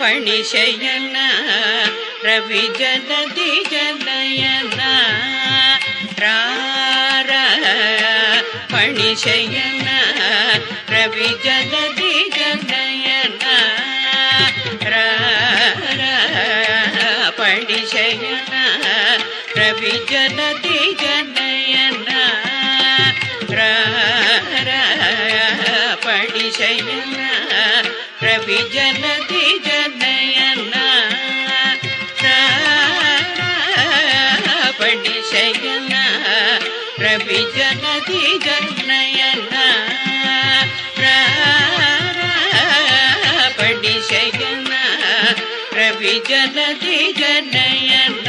பணிஷயன ரவி ஜனதி ஜனயன ரார பணிஷயன ரவி ஜனதி ஜனயன ரார பணிஷயன ரவி ஜனதி ஜன శయన రవి జలది జనయన పడి శయన రవి జలది జనయన పడి శయన రవి జలది జనయన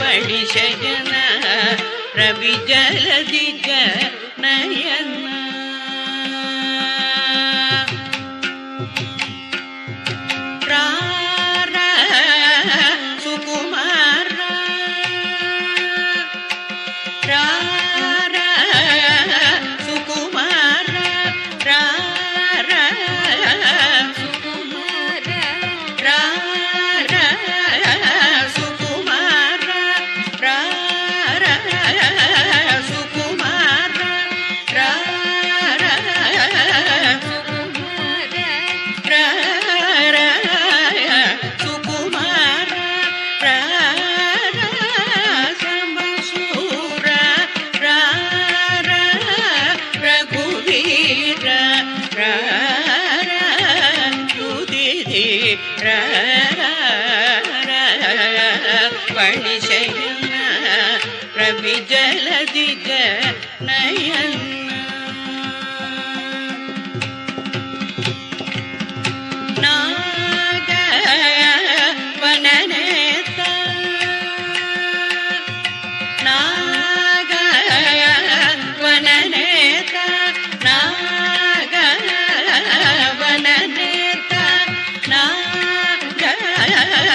పడి శయన விஜலதிஜ நயன. र वर्ण प्रवि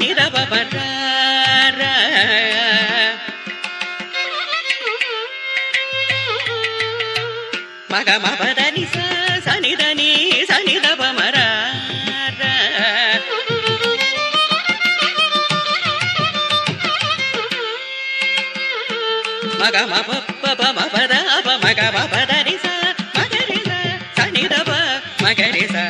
సనిర మగ మపదని సనిదని సనిదవ బమర మగ మప మపద మగ మపదని స మగరి సనిదవ మగరి స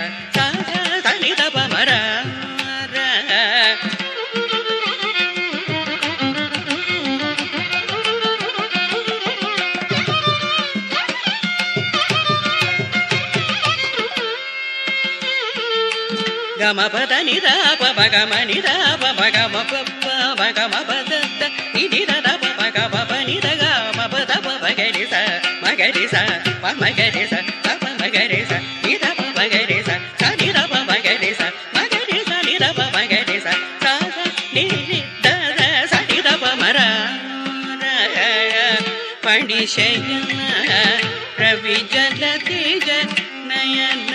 గమపద నిదాప మగమ నిదాప మగమ పప్ప భగమ పద ఇది దప మగ పప నిదగ మపద మగరి స మగరి స మగరి స పప మగరి స నిదప మగరి స స నిదప నిదప మగరి స స స ని మర పణిశయన రవి జలతి జనయన